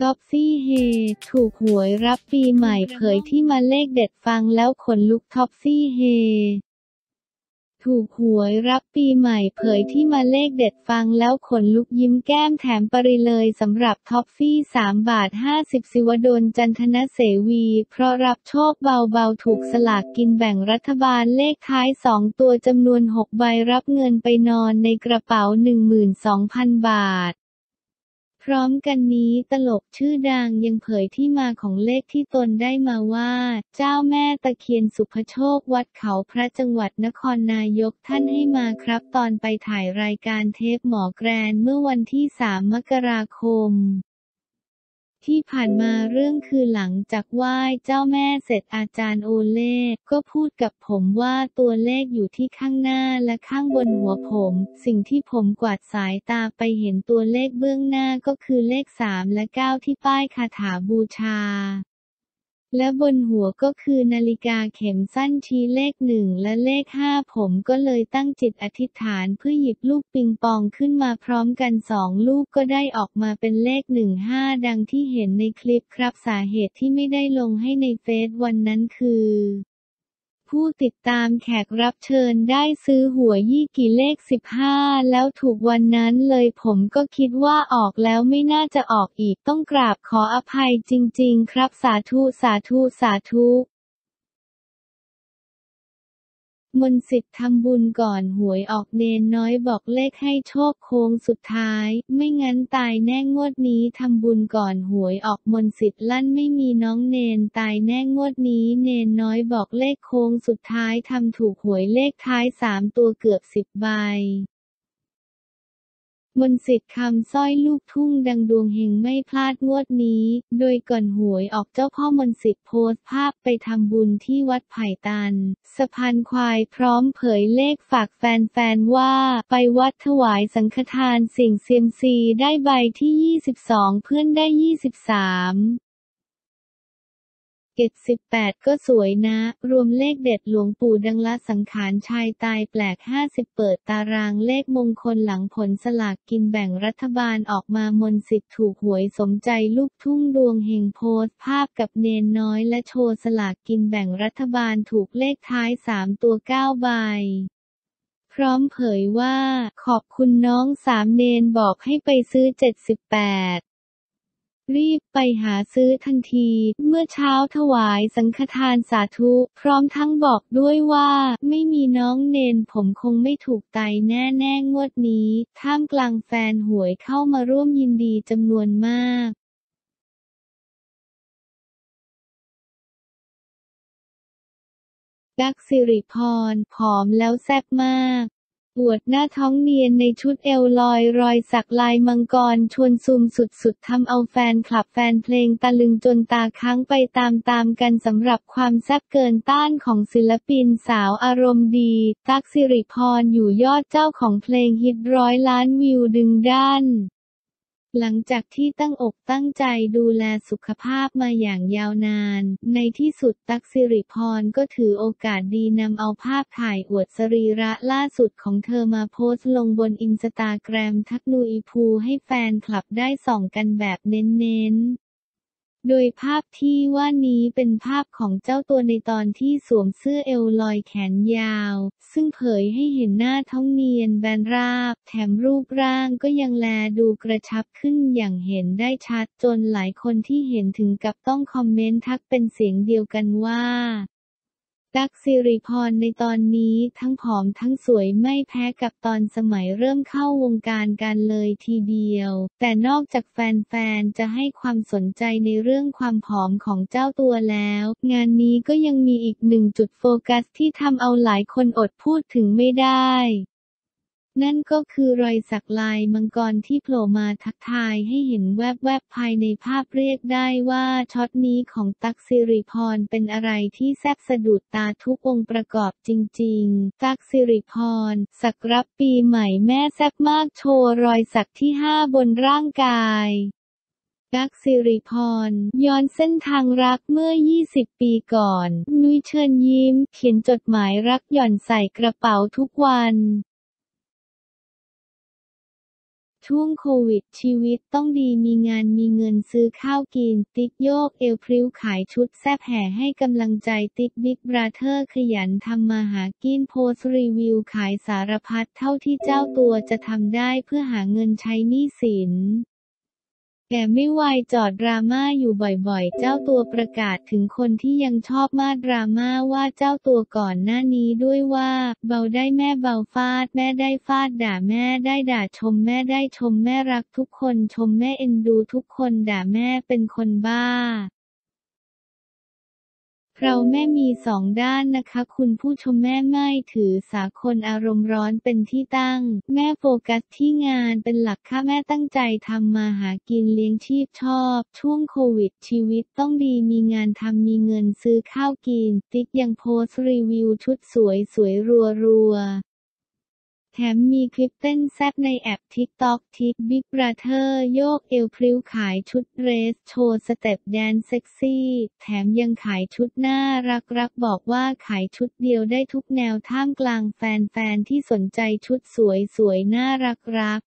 ท็อฟฟี่เฮถูกหวยรับปีใหม่เผยที่มาเลขเด็ดฟังแล้วขนลุกท็อฟฟี่เฮ ถูกหวยรับปีใหม่เผยที่มาเลขเด็ดฟังแล้วขนลุกยิ้มแก้มแทบปริเลยสำหรับท็อฟฟี่ 3 บาท 50 สิวดลจันทนเสวี เพราะรับโชคเบาๆ ถูกสลากกินแบ่งรัฐบาลเลขท้าย 2 ตัวจำนวน 6 ใบรับเงินไปนอนในกระเป๋า 12,000 บาท พร้อมกันนี้ตลกชื่อดังยังเผยที่มาของเลขที่ตนได้มาว่า เจ้าแม่ตะเคียนสุภโชควัดเขาพระจังหวัดนครนายกท่านให้มาครับ ตอนไปถ่ายรายการเทปหมอแกรนเมื่อวันที่ 3 มกราคม ที่ผ่านมาเรื่องคือหลังจากไหว้เจ้าแม่เสร็จอาจารย์โอเล่ก็พูดกับผมว่าตัวเลขอยู่ที่ข้างหน้าและข้างบนหัวผม สิ่งที่ผมกวาดสายตาไปเห็นตัวเลขเบื้องหน้าก็คือเลข 3 และ 9 ที่ป้ายคาถาบูชา และบนหัวก็คือนาฬิกาเข็มสั้นชี้เลขหนึ่งและเลขห้าผมก็เลยตั้งจิตอธิษฐานเพื่อหยิบลูกปิงปองขึ้นมาพร้อมกันสองลูกก็ได้ออกมาเป็นเลขหนึ่งห้าดังที่เห็นในคลิปครับสาเหตุที่ไม่ได้ลงให้ในเฟซวันนั้นคือ ผู้ติดตามแขกรับเชิญได้ซื้อหัวยี่กี่เลข 15 แล้วถูกวันนั้นเลยผมก็คิดว่าออกแล้วไม่น่าจะออกอีกต้องกราบขออภัยจริง ๆ ครับสาธุสาธุสาธุ มนต์สิทธิ์ทำบุญก่อนหวยออกเนนน้อยบอกเลขให้โชคโค้งสุดท้าย ไม่งั้นตายแน่งวดนี้ทำบุญก่อนหวยออกมนต์สิทธิ์ลั่นไม่มีน้องเนนตายแน่งวดนี้เนนน้อยบอกเลขโค้งสุดท้ายทำถูกหวยเลขท้ายสามตัวเกือบสิบใบ มนสิทธิ์คำสร้อยลูกทุ่งดังดวงเฮงไม่พลาดงวดนี้ โดยก่อนหวยออกเจ้าพ่อมนสิทธิ์โพสต์ภาพไปทำบุญที่วัดไผ่ตัน สะพานควายพร้อมเผยเลขฝากแฟนๆว่า ไปวัดถวายสังฆทานสิ่งเซียมซีได้ใบที่ 22 เพื่อนได้ 23 เกตสิบแปดก็สวยนะ รวมเลขเด็ดหลวงปู่ดังละสังขารชายตายแปลก50เปิดตารางเลขมงคลหลังผลสลากกินแบ่งรัฐบาลออกมามนสิทธิ์ถูกหวยสมใจลูกทุ่งดวงเฮงโพสภาพกับเนนน้อยและโชว์สลากกินแบ่งรัฐบาลถูกเลขท้าย3ตัว9ใบพร้อมเผยว่า ขอบคุณน้องสามเนนบอกให้ไปซื้อ 78 รีบไปหาซื้อทันที เมื่อเช้าถวายสังฆทานสาธุ พร้อมทั้งบอกด้วยว่า ไม่มีน้องเนนผมคงไม่ถูกไตแน่แน่งวดนี้ ท่ามกลางแฟนหวยเข้ามาร่วมยินดีจำนวนมากดักสิริพรผอมแล้วแซ่บมาก อวดหน้าท้องเนียนในชุดเอวลอยรอยสักลายมังกรชวนซูมสุดๆทำเอาแฟนคลับแฟนเพลงตะลึงจนตาค้างไปตามๆกันสำหรับความแซ่บเกินต้านของศิลปินสาวอารมณ์ดี ตั๊กสิริพรอยู่ยอดเจ้าของเพลงฮิตร้อยล้านวิวดึงด้าน หลังจากที่ตั้งอกตั้งใจดูแลสุขภาพมาอย่างยาวนาน ในที่สุดตักสิริพรก็ถือโอกาสดีนำเอาภาพถ่ายอวดสรีระล่าสุดของเธอมาโพสต์ลงบนอินสตาแกรมทักนูอีพูให้แฟนคลับได้ส่องกันแบบเน้นๆ โดยภาพที่ว่านี้เป็นภาพของเจ้าตัวในตอนที่สวมเสื้อเอวลอยแขนยาว ซึ่งเผยให้เห็นหน้าท้องเนียนแบนราบ แถมรูปร่างก็ยังแลดูกระชับขึ้นอย่างเห็นได้ชัดจนหลายคนที่เห็นถึงกับต้องคอมเมนต์ทักเป็นเสียงเดียวกันว่า ตั๊กสิริพรในตอนนี้ทั้งผอมทั้งสวยไม่แพ้กับตอนสมัยเริ่มเข้าวงการกันเลยทีเดียว แต่นอกจากแฟนๆ จะให้ความสนใจในเรื่องความผอมของเจ้าตัวแล้ว งานนี้ก็ยังมีอีกหนึ่งจุดโฟกัสที่ทำเอาหลายคนอดพูดถึงไม่ได้ นั่นก็คือรอยสักลายมังกรที่โผล่มาทักทายให้เห็นแวบๆภายในภาพเรียกได้ว่าช็อตนี้ของตักสิริพรเป็นอะไรที่แซ่บสะดุดตาทุกองค์ประกอบจริงๆ ตักสิริพรสักรับปีใหม่แม่แซ่บมากโชว์รอยสักที่5บนร่างกายตักสิริพร ย้อนเส้นทางรักเมื่อ 20 ปีก่อน นุ้ยเชิญยิ้ม เขียนจดหมายรักหย่อนใส่กระเป๋าทุกวัน ช่วงโควิดชีวิตต้องดีมีงานมีเงินซื้อข้าวกิน ติ๊กโยกเอวพริ้วขายชุดแซบแห่ให้กำลังใจติ๊กบิ๊กบราเธอร์ขยันทำมาหากินโพสต์รีวิวขายสารพัดเท่าที่เจ้าตัวจะทำได้เพื่อหาเงินใช้หนี้สิน แต่ไม่วายเจอดราม่าอยู่บ่อยๆ เจ้าตัวประกาศถึงคนที่ยังชอบมาดราม่าว่าเจ้าตัวก่อนหน้านี้ด้วยว่า เบาได้แม่เบาฟาด แม่ได้ฟาดด่าแม่ได้ด่าชมแม่ได้ชมแม่รักทุกคนชมแม่เอ็นดูทุกคนด่าแม่เป็นคนบ้า เราแม่มีสองด้านนะคะ คุณผู้ชมแม่ไม่ถือสาคนอารมณ์ร้อนเป็นที่ตั้ง แม่โฟกัสที่งานเป็นหลักค่ะแม่ตั้งใจทำมาหากินเลี้ยงชีพชอบ ช่วงโควิดชีวิตต้องดีมีงานทำมีเงินซื้อข้าวกิน ติ๊กยังโพสต์รีวิวชุดสวยสวยรัวรัว แถมมีคลิปเต้นแซบในแอปทิกต็อกติ๊กบิ๊กบราเธอร์โยกเอวพริ้วขายชุดเดรส โชว์สเต็ปแดนซ์เซ็กซี่ แถมยังขายชุดน่ารักรักบอกว่าขายชุดเดียวได้ทุกแนวท่ามกลางแฟนๆที่สนใจชุดสวยๆ น่ารักรัก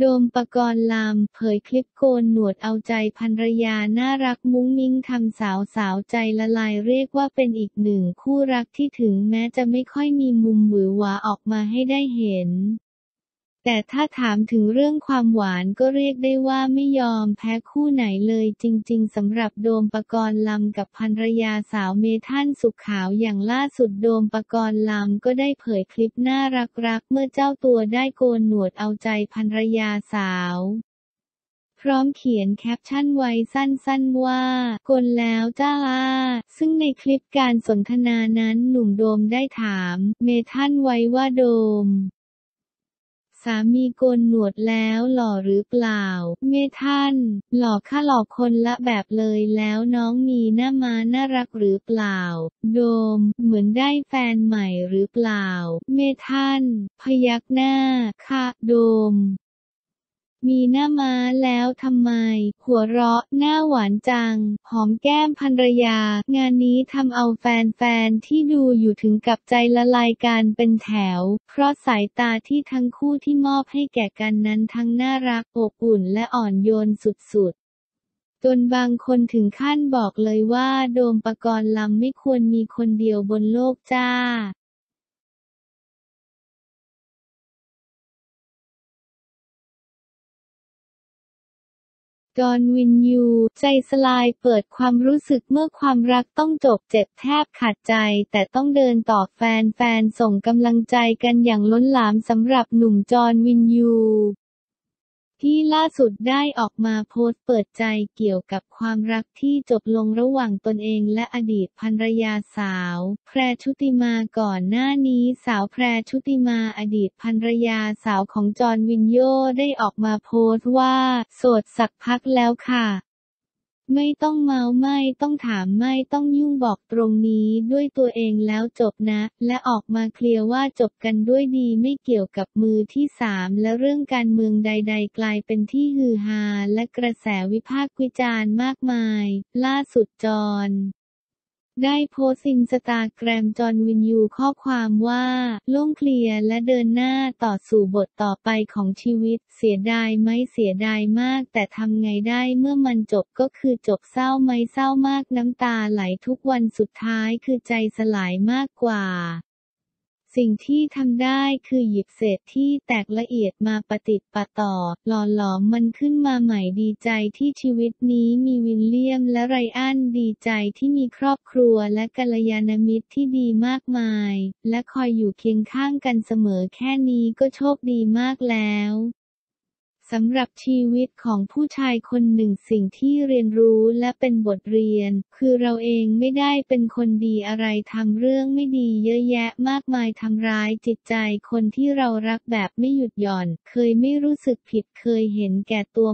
โดมปกรณ์ลามเผยคลิปโกนหนวดเอาใจภรรยาน่ารักมุ้งมิ้งทำสาวสาวใจละลายเรียกว่าเป็นอีกหนึ่งคู่รักที่ถึงแม้จะไม่ค่อยมีมุมหวือหวาออกมาให้ได้เห็น แต่ถ้าถามถึงเรื่องความหวานก็เรียกได้ว่าไม่ยอมแพ้คู่ไหนเลยจริง ๆสำหรับโดมปกรณ์ลำกับภรรยาสาวเมทันสุขขาวอย่างล่าสุดโดมปกรณ์ลำก็ได้เผยคลิปน่ารักๆ เมื่อเจ้าตัวได้โกนหนวดเอาใจภรรยาสาว พร้อมเขียนแคปชั่นไว้สั้นๆว่ากลแล้วจ้าซึ่งในคลิปการสนทนานั้นหนุ่มโดมได้ถาม เมทันไว้ว่าโดม สามีโกนหนวดแล้วหล่อหรือเปล่า เมท่าน หล่อข้าหล่อคนละแบบเลยแล้วน้องมีหน้ามาน่ารักหรือเปล่า โดม เหมือนได้แฟนใหม่หรือเปล่า เมท่าน พยักหน้า ค่ะ โดม มีหน้าม้าแล้วทำไม หัวเราะหน้าหวานจัง หอมแก้มภรรยา งานนี้ทำเอาแฟนๆ ที่ดูอยู่ถึงกับใจละลายการเป็นแถว เพราะสายตาที่ทั้งคู่ที่มอบให้แก่กันนั้นทั้งน่ารักอบอุ่นและอ่อนโยนสุดๆจนบางคนถึงขั้นบอกเลยว่าโดมปกรณ์ลำไม่ควรมีคนเดียวบนโลกจ้า จอห์นวินยู ใจสลายเปิดความรู้สึกเมื่อความรักต้องจบเจ็บแทบขาดใจ แต่ต้องเดินต่อแฟนแฟนส่งกำลังใจกันอย่างล้นหลามสำหรับหนุ่มจอห์นวินยู ที่ล่าสุดได้ออกมาโพสต์เปิดใจเกี่ยวกับความรักที่จบลงระหว่างตนเองและอดีตภรรยาสาว แพรชุติมาก่อนหน้านี้สาวแพรชุติมาอดีตภรรยาสาวของจอห์นวินโยได้ออกมาโพสต์ว่า โสดสักพักแล้วค่ะ ไม่ต้องเมาไม่ต้องถามไม่ต้องยุ่งบอกตรงนี้ด้วยตัวเองแล้วจบนะ และออกมาเคลียร์ว่าจบกันด้วยดีไม่เกี่ยวกับมือที่สามและเรื่องการเมืองใด ๆ กลายเป็นที่ฮือฮาและกระแสวิพากษ์วิจารณ์มากมาย ล่าสุดจอน ได้โพสต์อินสตาแกรมจอห์นวินยูข้อความว่า โล่งเคลียร์และเดินหน้าต่อสู่บทต่อไปของชีวิต เสียดายไหมเสียดายมาก แต่ทำไงได้เมื่อมันจบก็คือจบเศร้าไหมเศร้ามากน้ำตาไหลทุกวันสุดท้ายคือใจสลายมากกว่า สิ่งที่ทำได้คือหยิบเศษที่แตกละเอียดมาปฏิติดปะต่อ หล่อหลอมมันขึ้นมาใหม่ดีใจที่ชีวิตนี้มีวินเลียมและไรอันดีใจที่มีครอบครัวและกัลยาณมิตรที่ดีมากมาย และคอยอยู่เคียงข้างกันเสมอแค่นี้ก็โชคดีมากแล้ว สำหรับชีวิตของผู้ชายคนหนึ่งสิ่งที่เรียนรู้และเป็นบทเรียน คือเราเองไม่ได้เป็นคนดีอะไรทำเรื่องไม่ดีเยอะแยะมากมายทำร้ายจิตใจคนที่เรารักแบบไม่หยุดหย่อน เคยไม่รู้สึกผิดเคยเห็นแก่ตัว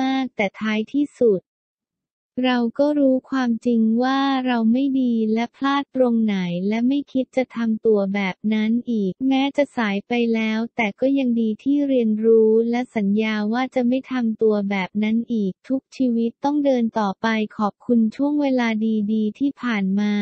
มากๆ แต่ท้ายที่สุด เราก็รู้ความจริงว่าเราไม่ดีและพลาดตรงไหนและไม่คิดจะทำตัวแบบนั้นอีก แม้จะสายไปแล้วแต่ก็ยังดีที่เรียนรู้และสัญญาว่าจะไม่ทำตัวแบบนั้นอีก ทุกชีวิตต้องเดินต่อไปขอบคุณช่วงเวลาดีๆ ที่ผ่านมา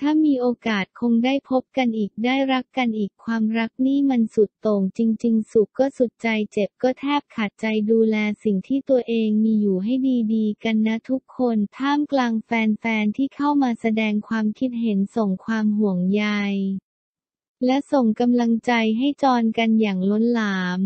ถ้ามีโอกาสคงได้พบกันอีกได้รักกันอีกความรักนี่มันสุดโต่งจริง ๆ สุขก็สุดใจเจ็บก็แทบขาดใจดูแลสิ่งที่ตัวเองมีอยู่ให้ดีๆ กันนะทุกคนท่ามกลางแฟนๆที่เข้ามาแสดงความคิดเห็นส่งความห่วงใย และส่งกำลังใจให้จอนกันอย่างล้นหลาม